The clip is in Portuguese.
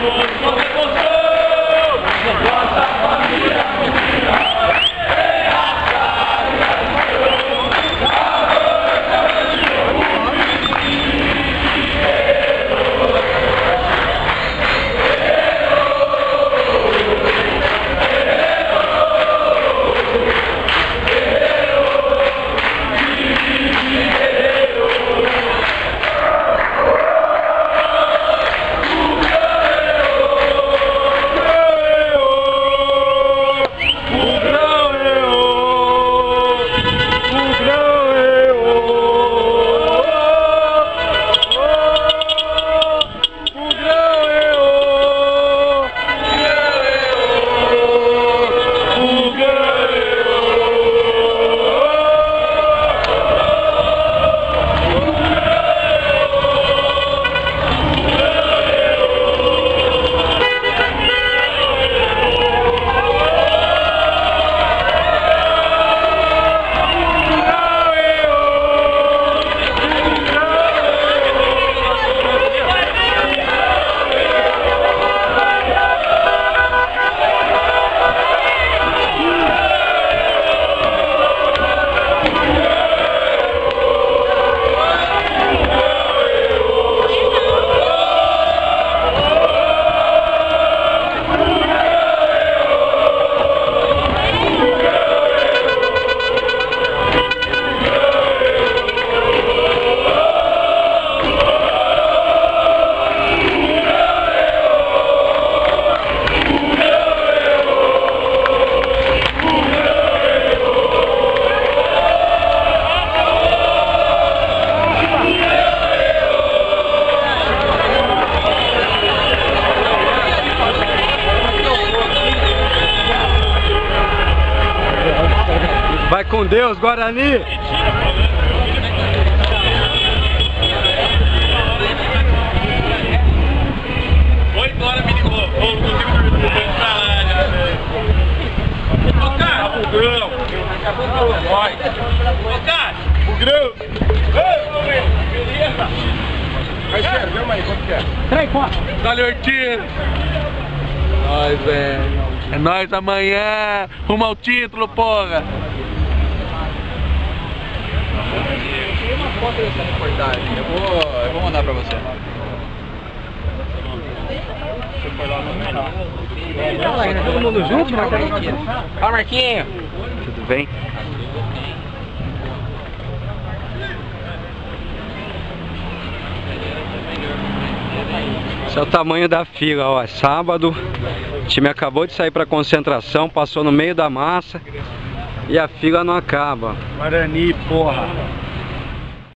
Vamos, vamos. Ô, cara! O grão! Vai! Ô, cara! O grão! Beleza! Aí, sério, vê aí, quanto que é? Três, quatro! Dá-lhe ortinho! Nós, velho! É nós amanhã! Rumo ao título, porra! Conta essa reportagem, eu vou, eu vou mandar pra você. Todo mundo junto, Fala, Marquinho! Tudo bem? Esse é o tamanho da fila, ó. Sábado, o time acabou de sair para concentração, passou no meio da massa e a fila não acaba. Guarani, porra.